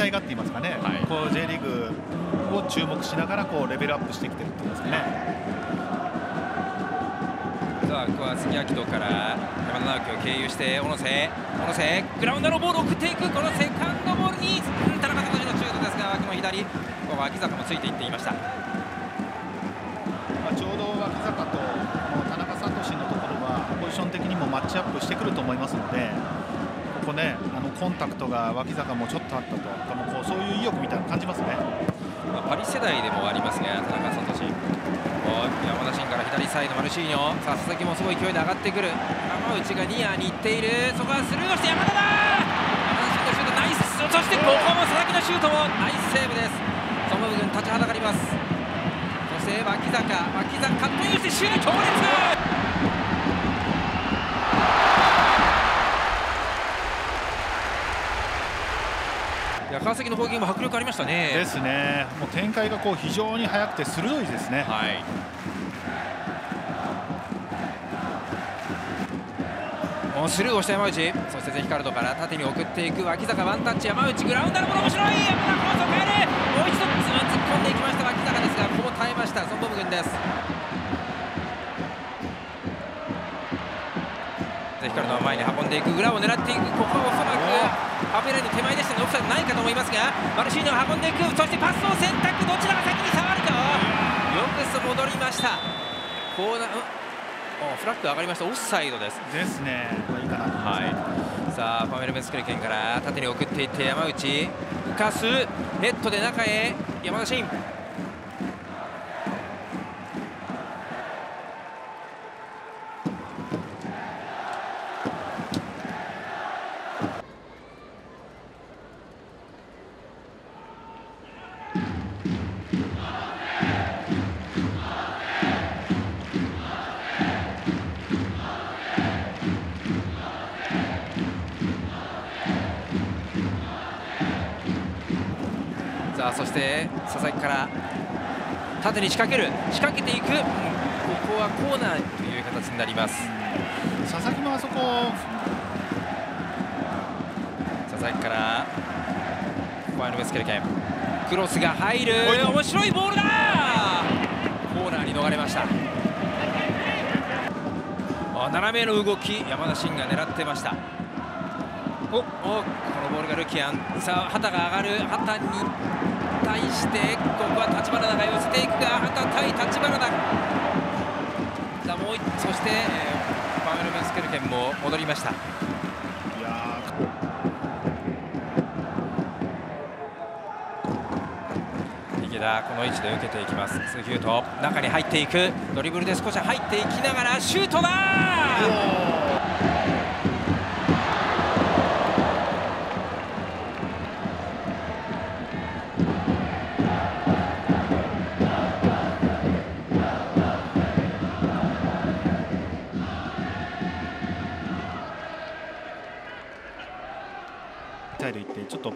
たいがって言いますかね、はい、こう J リーグを注目しながらこうレベルアップしてきてるって言いますかね。さあここは杉明人から山田直樹を経由して小野瀬。小野瀬グラウンドのボールを送っていくこのセカンドボールに田中聡のシュートですが脇の左。ここは脇坂もついていっていました、まあ、ちょうど脇坂と田中聡のところはポジション的にもマッチアップしてくると思いますのでここねコンタクトが脇坂もちょっとあったとかもこうそういう意欲みたいな感じますね、まあ、パリ世代でもありますが田中聡。山田真から左サイドマルシーニョ。さあ佐々木もすごい勢いで上がってくる。山内がニアに行っている。そこはスルーをして山田だ!山田真のシュートナイスそしてここも佐々木のシュートもナイスセーブです。その部分立ちはだかります。そして脇坂脇坂カットインしてシュート強烈!川崎の攻撃も迫力ありましたね。ですね。もう展開がこう非常に速くて鋭いですね。はい。もうスルーをした山内。そしてゼヒカルドから縦に送っていく脇坂ワンタッチ山内グラウンダーのもの面白い。山田高速変えるもう一度突っ込んでいきました。脇坂ですがここも耐えました。ソンボム軍です。ゼヒカルドは前に運んでいく。裏を狙っていく。ここはおそらくハーフラインの手前でしたのでオフサイドないかと思いますがマルシーニョ運んでいく。そしてパスを選択。どちらが先に触るか。よく戻りました。コーナーフラッグ上がりました。オフサイドです。ですね。いいかなはい。さあファメルメスクレケンから縦に送っていって山内。浮かす。ヘッドで中へ。山田真そして佐々木から縦に仕掛ける仕掛けていく、ここはコーナーという形になります。佐々木もあそこ。佐々木からファイルメスケルケン。クロスが入る。面白いボールだ。コーナーに逃れました。斜めの動き。山田真が狙ってました。おおこのボールがルキアン。さあ旗が上がる。旗に対してここは立花が寄せていくが旗対立花田さあもうそして、えー、パウル・メスケルケンも戻りました。池田この位置で受けていきます。鈴木優斗中に入っていく。ドリブルで少し入っていきながらシュートだ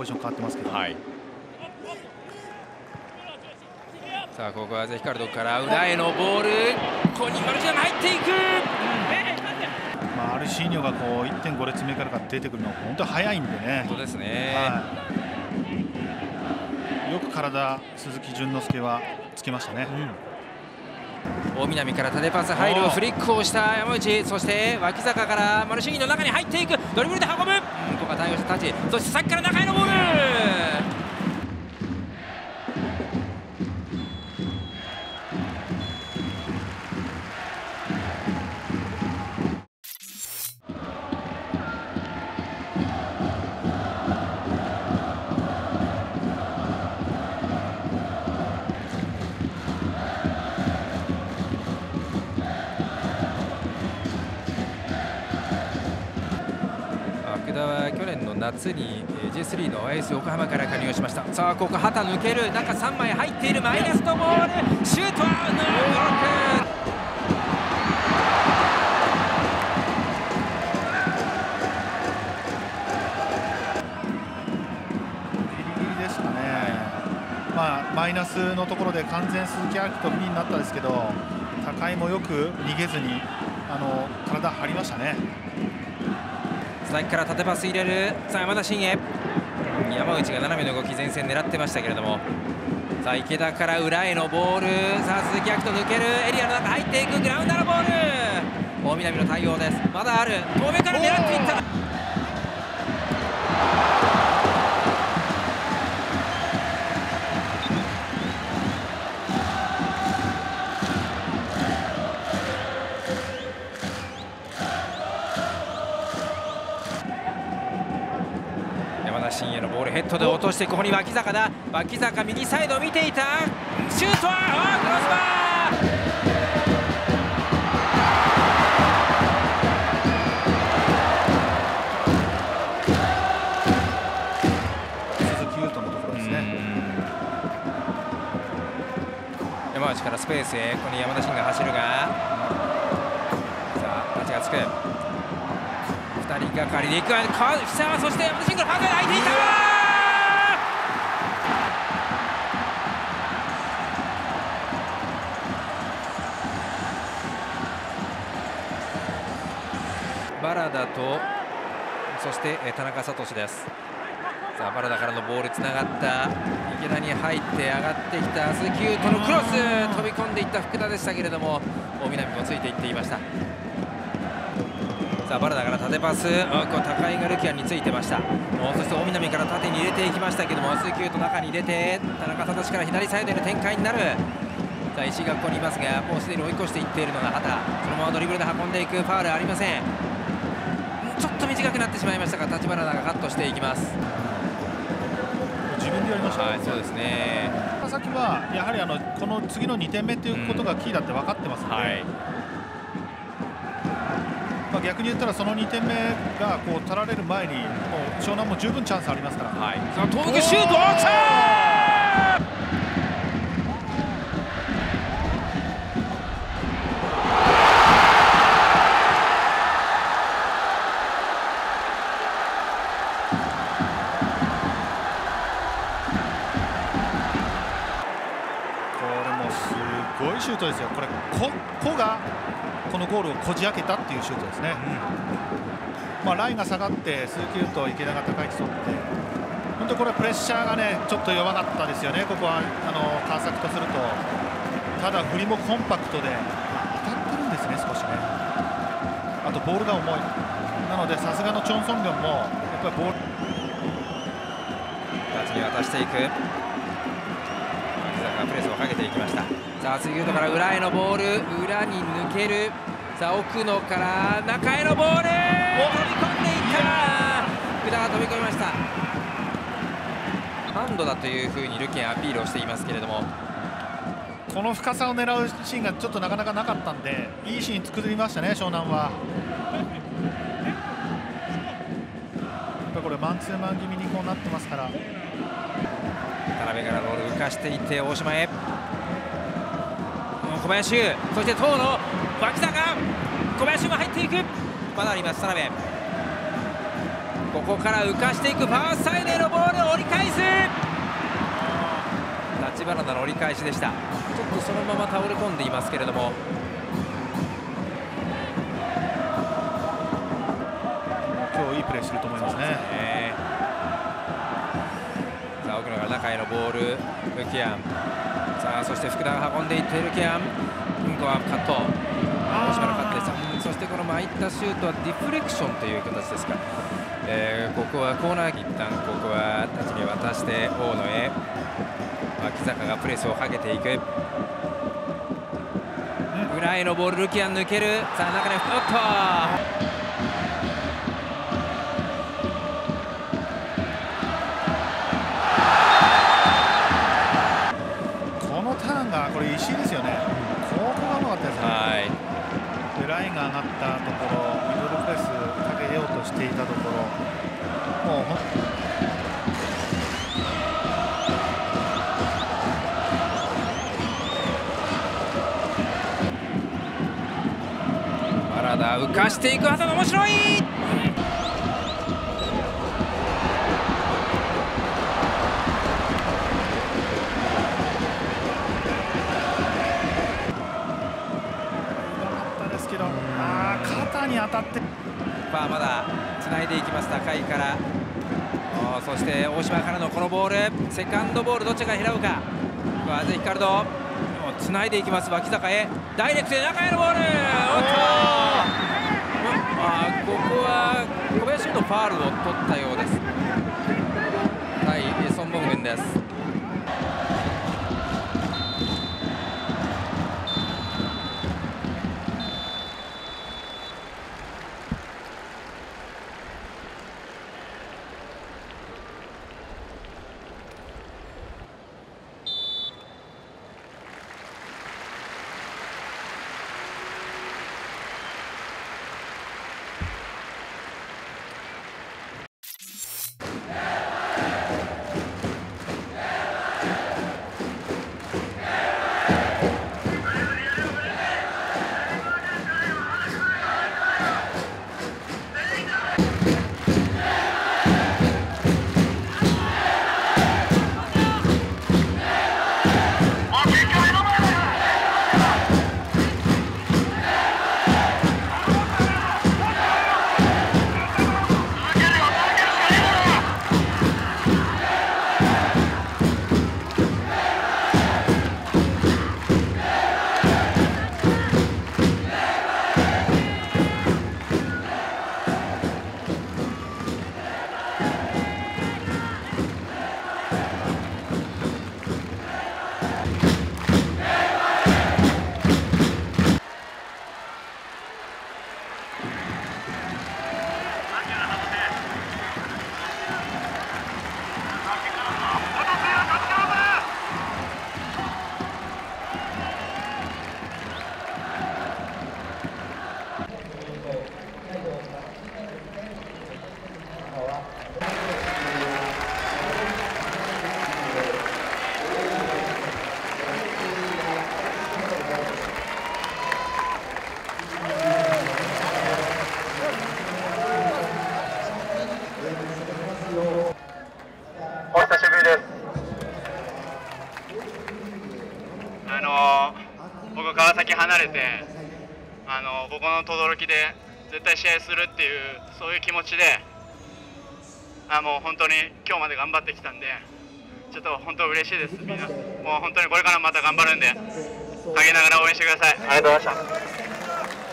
ポジション変わってますけど、はい、さあここはゼヒカルドから裏へのボール。ここにマルシアが入っていく、まあ、アルシーニョがこう1.5列目から出てくるのは本当に早いんでね。本当ですね、はい、よく体鈴木淳之介はつけましたね、うん、大南から縦パス入るフリックをした山内。そして脇坂からマルシーニの中に入っていく。ドリブルで運ぶ。ここは対応したタッチ。そしてさっきから中へのボール夏に J3 の YS 横浜から加入しました。さあここ畑抜ける。中3枚入っている。マイナスのボール。シュートはノーブロック。まあ、マイナスのところで完全鈴木章斗フリーになったんですけど高井もよく逃げずにあの体張りましたね。スライクから縦パス入れる。さあ山田真へ山内が斜めの動き前線狙ってましたけれども。さあ池田から裏へのボール。さあ鈴木明人抜ける。エリアの中入っていく。グラウンダーのボール。大南の対応です。まだある。遠目から狙っていった。ッドで落としてここに脇坂だ。脇坂右サイドを見ていた。シュートはクロスバー。鈴木優斗のところですね。山内からスペースへここに山田真が走るが。さあタッチがつく2人がかりでいく。かさあそして山田真からパスが空いていたそして田中聡です。さあバラダからのボールつながった。池田に入って上がってきた。鈴木優斗のクロス。飛び込んでいった福田でしたけれども大南もついていっていました。さあバラダから縦パス。あこ高井がルキアについてました。おそして大南から縦に入れていきましたけども鈴木優斗中に入れて田中聡から左サイドへの展開になる。さあ石井がここにいますがもうすでに追い越していっているのが畑。そのままドリブルで運んでいく。ファウルありません。短くなってしまいましたが立花がカットしていきます。自分でやりました？はいそうですね。川崎はやはりあのこの次の2点目ということがキーだって分かってますので、はい。まあ、逆に言ったらその2点目がこう取られる前にもう湘南も十分チャンスありますから。はい、その東北シュートここがこのゴールをこじ開けたっていうシュートですね。まあラインが下がって鈴木優と池田が高い位置取って。本当これプレッシャーがねちょっと弱かったですよね。ここはあの川崎とするとただ振りもコンパクトで当たってるんですね少しね。あとボールが重い。なのでさすがのチョンソンギョンもやっぱりボール夏に渡していくがプレスをかけていきました。さあ杉浦から裏へのボール。裏に抜ける。さあ奥野から中へのボール。飛び込んでいった。福田が飛び込みました。ハンドだというふうにルキンアピールをしていますけれども。この深さを狙うシーンがちょっとなかなかなかったんでいいシーン作りましたね湘南は。やっぱりこれマンツーマン気味にこうなってますから田辺からボール浮かしていって大島へ。小林優そして遠野脇坂。小林も入っていく。まだあります田辺。ここから浮かしていく。ファーサイドへのボールを折り返す。立花の折り返しでした。ちょっとそのまま倒れ込んでいますけれども。今日いいプレーしてると思いますね。えーさあ奥野が中へのボールルキアン。さあそして福田が運んでいってルキアン。うんこはカット。大島のカットでしたうんそしてこの巻いたシュートはディフレクションという形ですか、えーここはコーナーキ一旦ここはタッチに渡して大野へ。脇坂がプレスをかけていく。裏へのボールルキアン抜ける。さあ中におっと！たところミドルプレスかけようとしていたところもう原田浮かしていく技が面白いうまかったですけどあー肩に当たっていきます高いから。そして大島からのこのボール。セカンドボールどっちが拾うか。アゼヒカルド。つないでいきます脇坂へ。ダイレクトで中へのボール。おっと。あここは小林のファールを取ったようです。対ソン・ボン軍です。轟で絶対試合するっていうそういう気持ちであもう本当に今日まで頑張ってきたんでちょっと本当嬉しいです。みんなもう本当にこれからまた頑張るんで陰ながら応援してください。ありがとうございました。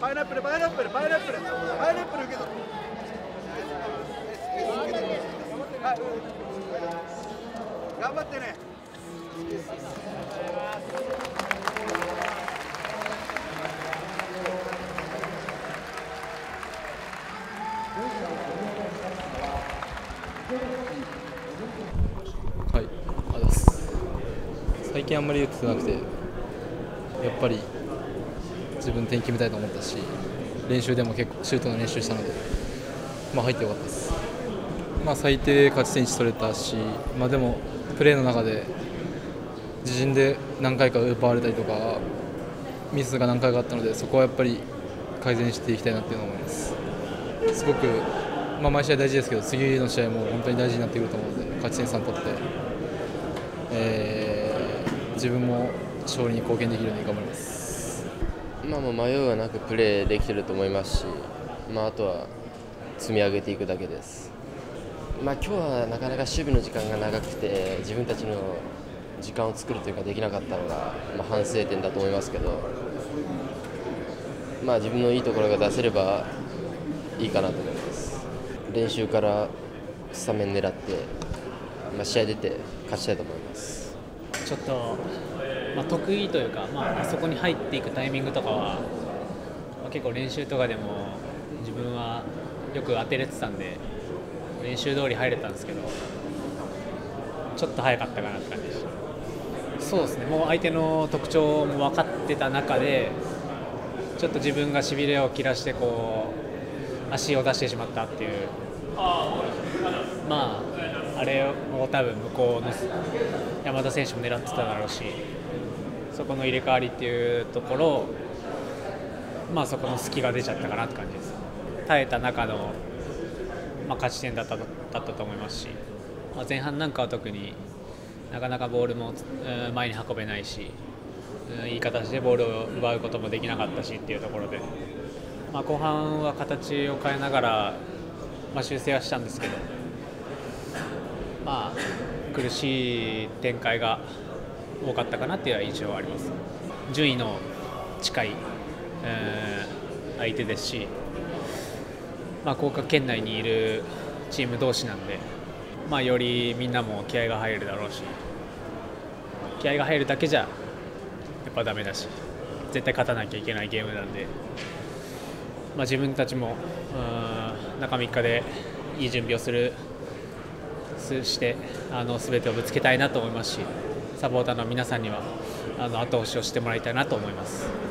パイナップルパイナップルパイナップルパイナップル受け取って頑張ってね。はいあります。最近あんまり打ってなくてやっぱり自分点決めたいと思ったし練習でも結構シュートの練習したのでまあ入ってよかったです。まあ最低勝ち点1取れたしまあでもプレーの中で自陣で何回か奪われたりとかミスが何回かあったのでそこはやっぱり改善していきたいなっていうのを思いますすごく、まあ、毎試合大事ですけど次の試合も本当に大事になってくると思うので勝ち点3取って、えー、自分も勝利に貢献できるように頑張りますまあ、もう迷いはなくプレーできてると思いますし、まあ、あとは積み上げていくだけです。まあ、今日はなかなか守備の時間が長くて自分たちの時間を作るというかできなかったのが、まあ、反省点だと思いますけど、まあ、自分のいいところが出せればいいかなと思います。練習からスタメン狙って、まあ、試合出て勝ちたいと思います。ちょっと、まあ、得意というか、まあ、あそこに入っていくタイミングとかは、まあ、結構練習とかでも自分はよく当てれてたんで練習通り入れたんですけどちょっと早かったかなって感じでした。そうですね。もう相手の特徴も分かってた中でちょっと自分がしびれを切らしてこう足を出してしまったっていう。まああれを多分向こうの山田選手も狙ってただろうしそこの入れ替わりっていうところまあそこの隙が出ちゃったかなって感じです。耐えた中のまあ、勝ち点だっただったと思いますし、まあ、前半なんかは特になかなかボールも前に運べないしいい形でボールを奪うこともできなかったしっていうところで、まあ、後半は形を変えながら、まあ、修正はしたんですけど、まあ、苦しい展開が多かったかなっていう印象はあります。順位の近い、えー、相手ですし、まあ、圏内にいるチーム同士なんで、まあ、よりみんなも気合が入るだろうし気合が入るだけじゃやっぱだめだし絶対勝たなきゃいけないゲームなんで、まあ、自分たちも中3日でいい準備をするしてあの全てをぶつけたいなと思いますしサポーターの皆さんにはあの後押しをしてもらいたいなと思います。